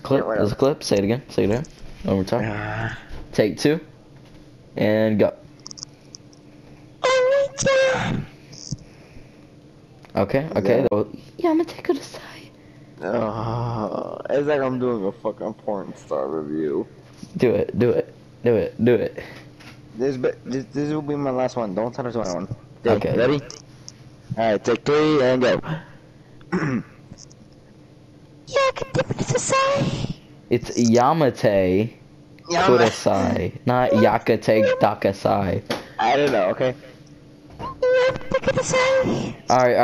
Clip. Yeah, There's a clip. Say it again. Say it again. One more time. Uh, Take two. And go. Okay. Okay. Yeah. Yeah, I'm gonna take it aside. uh, it's like I'm doing a fucking porn star review. Do it. Do it. Do it. Do it. This, be- this this will be my last one. Don't tell touch my one. Okay. Ready? All right. Take three and go. It's Yamate Kudasai, not Yakate Dakasai. I don't know. Okay. Alright,